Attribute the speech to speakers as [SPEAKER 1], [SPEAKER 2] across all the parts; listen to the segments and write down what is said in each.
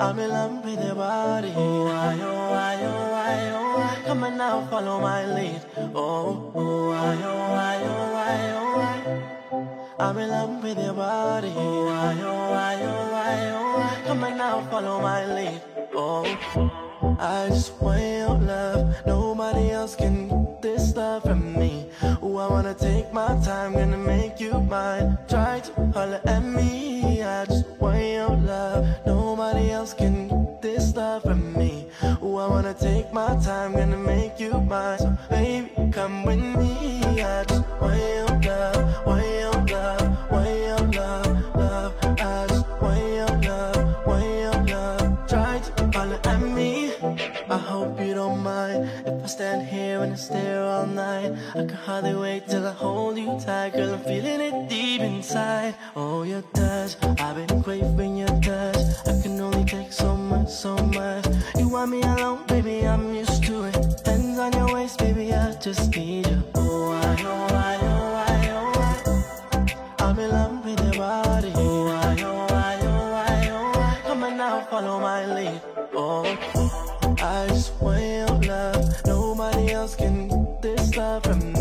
[SPEAKER 1] I'm in love with your body. Why, oh, why, oh, why, oh, why? Come on now, follow my lead. Oh, oh, why, oh, why, oh, why, oh? I'm in love with your body. Oh, why, oh, why, oh, why? Come on now, follow my lead. Oh, I just want your love. Nobody else can get this love from me. Oh, I wanna take my time, gonna make you mine. Try to holler at me. I just want your love. Nobody else can get this love from me. Oh, I wanna take my time, gonna make you mine. So, baby, come with me. I just want your love, want your love, want your love, love. I just want your love, want your love. Try to holler at me. I hope you don't mind if I stand here and I stare all night. I can hardly wait till I hold you tight, girl. I'm feeling it deep inside. Oh, your touch, I've been craving your touch. Much. You want me alone, baby? I'm used to it. Hands on your waist, baby. I just need you. Oh, I, oh, I, oh, I, oh, I. I'm in love with your body. Oh, I, oh, I, oh, I, oh, I. Come on now, follow my lead. Oh, I just want your love. Nobody else can get this love from me.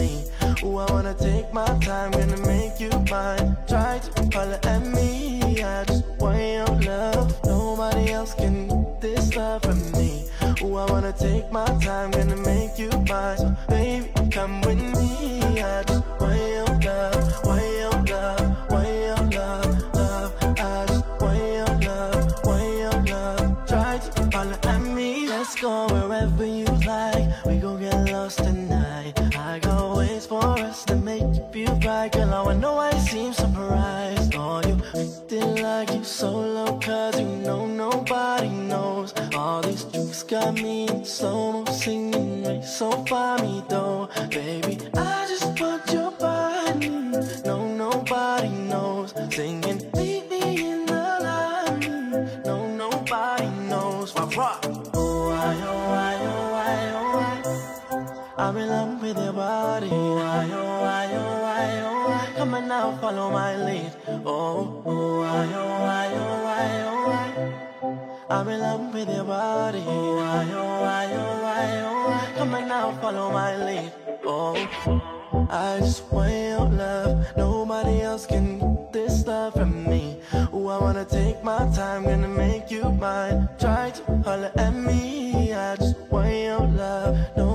[SPEAKER 1] Oh, I wanna take my time, gonna make you mine. Try to holler at me. I just want your love. Nobody else can get this love from me. Oh, I wanna take my time, gonna make you mine. So, baby, come with me. I just want your love, want your love, want your love, love. I just want your love, want your love. Try to holler at me. Let's go wherever you like. We gon' get lost tonight. Right. Girl, I know why you seem surprised. Oh, you acting like you solo, cause you know nobody knows. All these jokes got me in slow mo singing right so far me though. Baby, I just want your body. No, nobody knows. Singing, meet me in the line. No, nobody knows. Rock, rock. Oh, I, oh, I, oh, I, oh, I. I'm in love with your body. Why, oh, why, oh, why, oh, why? Come on now, follow my lead. Oh, oh, why, oh, why, oh, why, oh, why? I'm in love with your body. Why, oh, why, oh, why, oh, why? Come on now, follow my lead. Oh, I just want your love. Nobody else can get this love from me. Oh, I wanna take my time, gonna make you mine. Try to holler at me. I just want your love. Else.